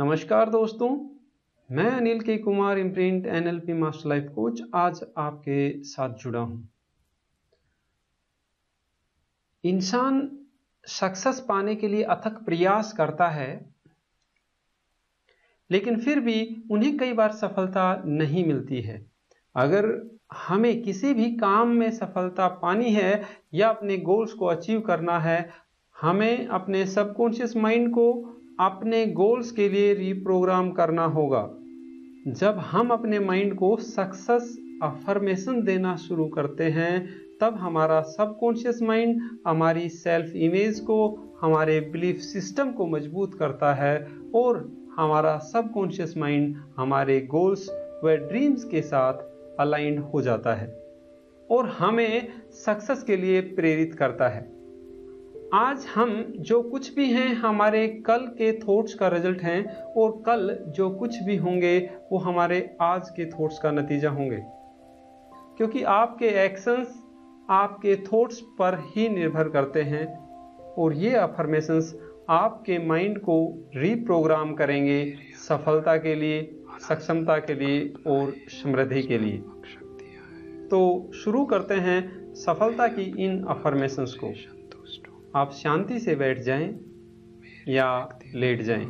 नमस्कार दोस्तों, मैं Anil K Kumar, imprint NLP master life coach, आज आपके साथ जुड़ा हूँ। इंसान सक्सेस पाने के लिए अथक प्रयास करता है, लेकिन फिर भी उन्हें कई बार सफलता नहीं मिलती है। अगर हमें किसी भी काम में सफलता पानी है या अपने गोल्स को अचीव करना है, हमें अपने सबकॉन्शियस माइंड को अपने गोल्स के लिए रिप्रोग्राम करना होगा। जब हम अपने माइंड को सक्सेस अफर्मेशन देना शुरू करते हैं, तब हमारा सबकॉन्शियस माइंड हमारी सेल्फ इमेज को, हमारे बिलीफ सिस्टम को मज़बूत करता है और हमारा सबकॉन्शियस माइंड हमारे गोल्स व ड्रीम्स के साथ अलाइंड हो जाता है और हमें सक्सेस के लिए प्रेरित करता है। आज हम जो कुछ भी हैं, हमारे कल के थॉट्स का रिज़ल्ट हैं और कल जो कुछ भी होंगे, वो हमारे आज के थॉट्स का नतीजा होंगे। क्योंकि आपके एक्शंस आपके थॉट्स पर ही निर्भर करते हैं और ये अफर्मेशंस आपके माइंड को रीप्रोग्राम करेंगे सफलता के लिए, सक्षमता के लिए और समृद्धि के लिए। तो शुरू करते हैं सफलता की इन अफर्मेशंस को। आप शांति से बैठ जाएँ या लेट जाएँ।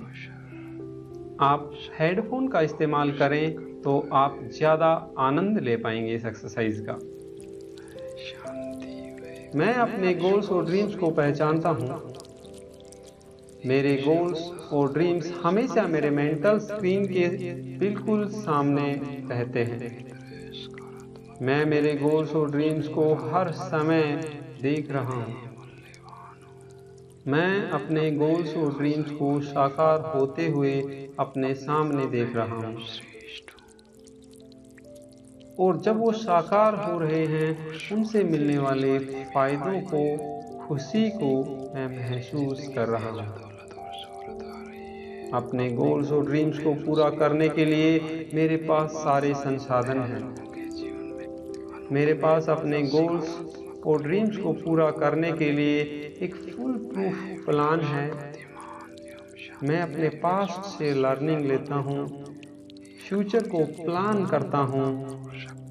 आप हेडफोन का इस्तेमाल करें तो आप ज़्यादा आनंद ले पाएँगे इस एक्सरसाइज का। मैं अपने गोल्स और ड्रीम्स को पहचानता हूँ। मेरे गोल्स और ड्रीम्स हमेशा मेरे मेंटल स्क्रीन के बिल्कुल सामने रहते हैं। मैं मेरे गोल्स और ड्रीम्स को हर समय देख रहा हूँ। मैं अपने गोल्स और ड्रीम्स को साकार होते हुए अपने सामने देख रहा हूँ। और जब वो साकार हो रहे हैं, उनसे मिलने वाले फायदों को, खुशी को मैं महसूस कर रहा हूँ। अपने गोल्स और ड्रीम्स को पूरा करने के लिए मेरे पास सारे संसाधन हैं। मेरे पास अपने गोल्स और ड्रीम्स को पूरा करने के लिए एक फुल प्रूफ प्लान है। मैं अपने पास्ट से लर्निंग लेता हूँ फ्यूचर को प्लान करता हूँ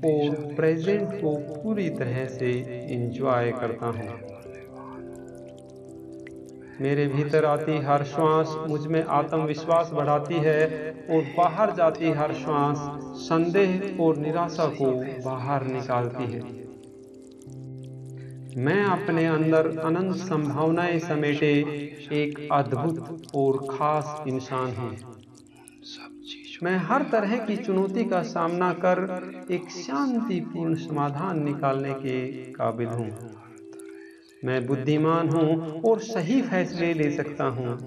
और प्रेजेंट को पूरी तरह से इंजॉय करता हूँ। मेरे भीतर आती हर श्वास मुझमें आत्मविश्वास बढ़ाती है और बाहर जाती हर श्वास संदेह और निराशा को बाहर निकालती है। मैं अपने अंदर अनंत संभावनाएँ समेटे एक अद्भुत और खास इंसान हूँ। मैं हर तरह की चुनौती का सामना कर एक शांतिपूर्ण समाधान निकालने के काबिल हूँ। मैं बुद्धिमान हूँ और सही फैसले ले सकता हूँ।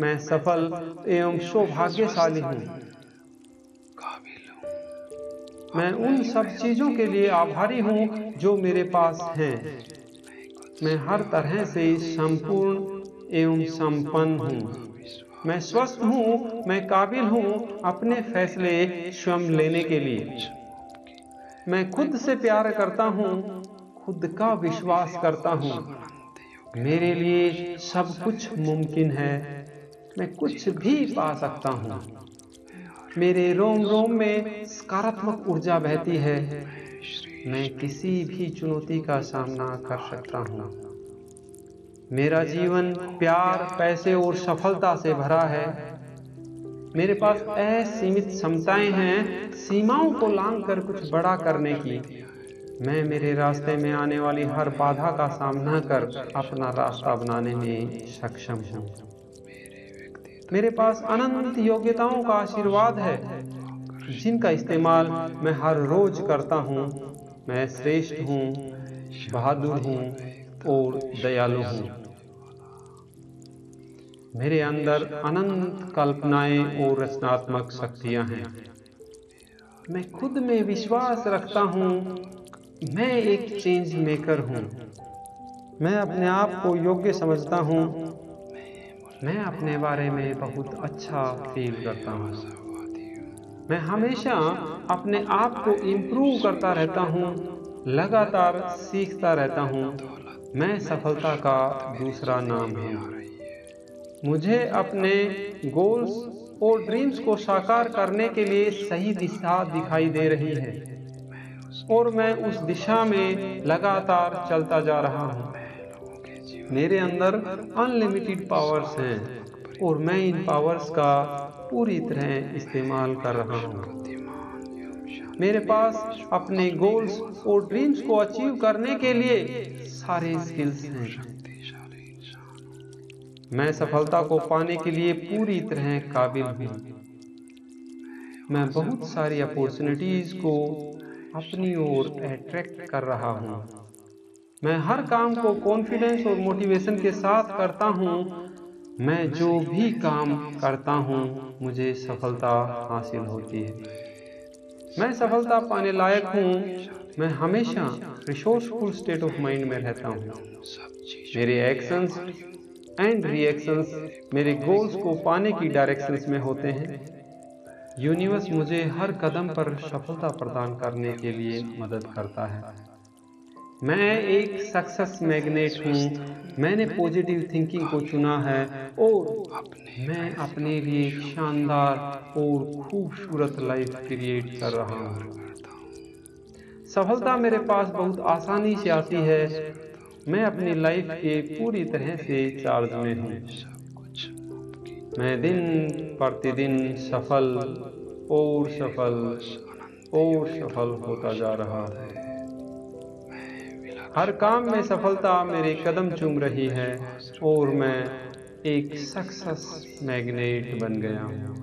मैं सफल एवं सौभाग्यशाली हूँ। मैं उन सब चीज़ों के लिए आभारी हूँ जो मेरे पास हैं। मैं हर तरह से संपूर्ण एवं संपन्न हूँ। मैं स्वस्थ हूँ, मैं काबिल हूँ अपने फैसले स्वयं लेने के लिए। मैं खुद से प्यार करता हूँ, खुद का विश्वास करता हूँ। मेरे लिए सब कुछ मुमकिन है, मैं कुछ भी पा सकता हूँ। मेरे रोम रोम में सकारात्मक ऊर्जा बहती है। मैं किसी भी चुनौती का सामना कर सकता हूँ। मेरा जीवन प्यार, पैसे और सफलता से भरा है। मेरे पास असीमित क्षमताएँ हैं, सीमाओं को लांग कर कुछ बड़ा करने की। मैं मेरे रास्ते में आने वाली हर बाधा का सामना कर अपना रास्ता बनाने में सक्षम हूँ। मेरे पास अनंत योग्यताओं का आशीर्वाद है। जिनका इस्तेमाल मैं हर रोज करता हूँ, मैं श्रेष्ठ हूँ, बहादुर हूँ और दयालु हूँ। मेरे अंदर अनंत कल्पनाएँ और रचनात्मक शक्तियाँ हैं। मैं खुद में विश्वास रखता हूँ, मैं एक चेंज मेकर हूँ। मैं अपने आप को योग्य समझता हूँ, मैं अपने बारे में बहुत अच्छा फील करता हूँ। मैं हमेशा अपने आप को इम्प्रूव करता रहता हूँ, लगातार सीखता रहता हूँ। मैं सफलता का दूसरा नाम हूँ। मुझे अपने गोल्स और ड्रीम्स को साकार करने के लिए सही दिशा दिखाई दे रही है। और मैं उस दिशा में लगातार चलता जा रहा हूँ। मेरे अंदर अनलिमिटेड पावर्स हैं और मैं इन पावर्स का पूरी तरह इस्तेमाल कर रहा हूँ। मेरे पास अपने गोल्स और ड्रीम्स को अचीव करने के लिए सारे स्किल्स हैं। मैं सफलता को पाने के लिए पूरी तरह काबिल हूँ। मैं बहुत सारी अपॉर्चुनिटीज़ को अपनी ओर अट्रैक्ट कर रहा हूँ। मैं हर काम को कॉन्फिडेंस और मोटिवेशन के साथ करता हूँ मैं जो भी काम करता हूँ, मुझे सफलता हासिल होती है। मैं सफलता पाने लायक हूँ। मैं हमेशा रिसोर्सफुल स्टेट ऑफ़ माइंड में रहता हूँ। मेरे एक्शंस एंड रिएक्शंस मेरे गोल्स को पाने की डायरेक्शंस में होते हैं। यूनिवर्स मुझे हर कदम पर सफलता प्रदान करने के लिए मदद करता है। मैं एक सक्सेस मैग्नेट हूँ। मैंने पॉजिटिव थिंकिंग को चुना है और मैं अपने लिए शानदार और खूबसूरत लाइफ क्रिएट कर रहा हूँ। सफलता मेरे पास बहुत आसानी से आती है। मैं अपनी लाइफ के पूरी तरह से चार्ज में हूँ। मैं दिन प्रतिदिन सफल और सफल और सफल होता जा रहा है। हर काम में सफलता मेरे कदम चूम रही है और मैं एक सक्सेस मैग्नेट बन गया हूँ।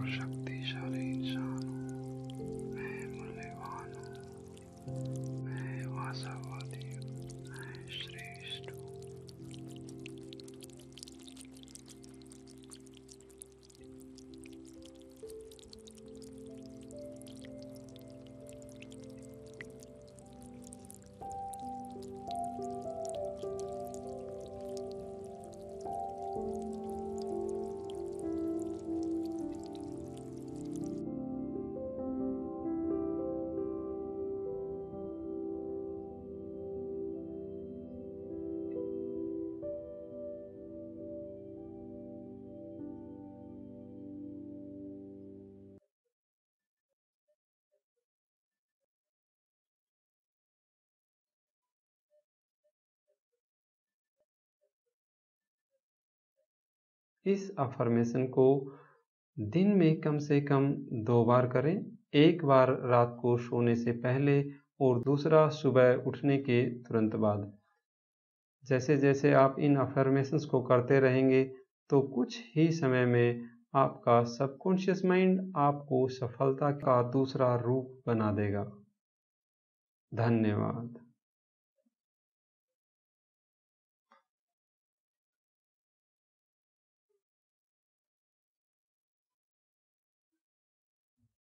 इस अफर्मेशन को दिन में कम से कम दो बार करें। एक बार रात को सोने से पहले और दूसरा सुबह उठने के तुरंत बाद। जैसे जैसे आप इन अफर्मेशंस को करते रहेंगे तो कुछ ही समय में आपका सबकॉन्शियस माइंड आपको सफलता का दूसरा रूप बना देगा। धन्यवाद।